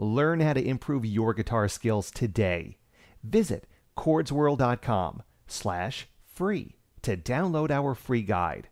Learn how to improve your guitar skills today. Visit chordsworld.com slash free to download our free guide.